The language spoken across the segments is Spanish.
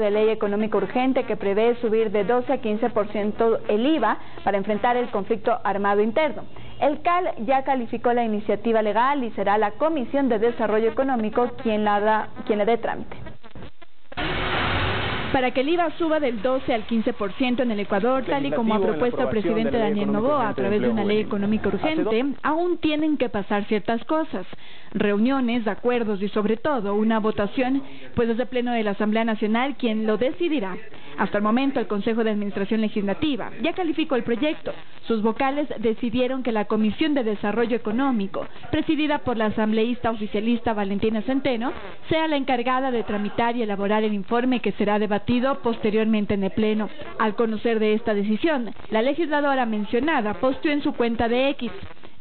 de ley económico urgente que prevé subir de 12 a 15% el IVA para enfrentar el conflicto armado interno. El CAL ya calificó la iniciativa legal y será la Comisión de Desarrollo Económico quien la da, quien le dé trámite. Para que el IVA suba del 12 al 15% en el Ecuador, tal y como ha propuesto el presidente Daniel Novoa a través de una ley económica urgente, aún tienen que pasar ciertas cosas. Reuniones, acuerdos y sobre todo una votación, pues es el Pleno de la Asamblea Nacional quien lo decidirá. Hasta el momento, el Consejo de Administración Legislativa ya calificó el proyecto. Sus vocales decidieron que la Comisión de Desarrollo Económico, presidida por la asambleísta oficialista Valentina Centeno, sea la encargada de tramitar y elaborar el informe que será debatido posteriormente en el Pleno. Al conocer de esta decisión, la legisladora mencionada posteó en su cuenta de X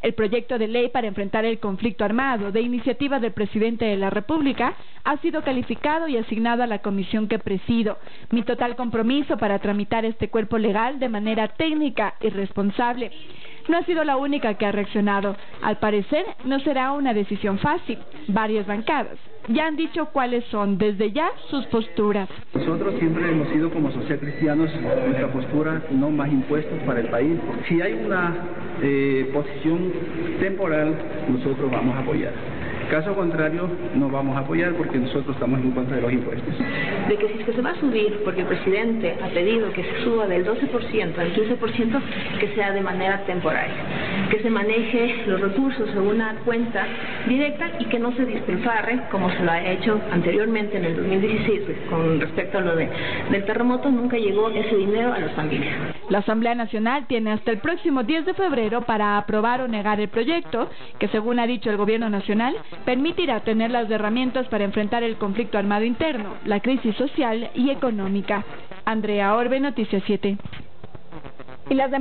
el proyecto de ley para enfrentar el conflicto armado de iniciativa del presidente de la República ha sido calificado y asignado a la comisión que presido. Mi total compromiso para tramitar este cuerpo legal de manera técnica y responsable. No ha sido la única que ha reaccionado. Al parecer, no será una decisión fácil. Varias bancadas ya han dicho cuáles son desde ya sus posturas. Nosotros siempre hemos sido como socialcristianos, nuestra postura no más impuestos para el país. Si hay una eh, posición temporal, nosotros vamos a apoyar. Caso contrario, no vamos a apoyar porque nosotros estamos en contra de los impuestos. De que si es que se va a subir, porque el presidente ha pedido que se suba del 12% al 15%, que sea de manera temporal, que se maneje los recursos en una cuenta directa y que no se despilfarre como se lo ha hecho anteriormente en el 2016 con respecto a lo de, del terremoto, nunca llegó ese dinero a las familias. La Asamblea Nacional tiene hasta el próximo 10 de febrero para aprobar o negar el proyecto, que según ha dicho el Gobierno Nacional, permitirá tener las herramientas para enfrentar el conflicto armado interno, la crisis social y económica. Andrea Orbe, Noticias 7. Y las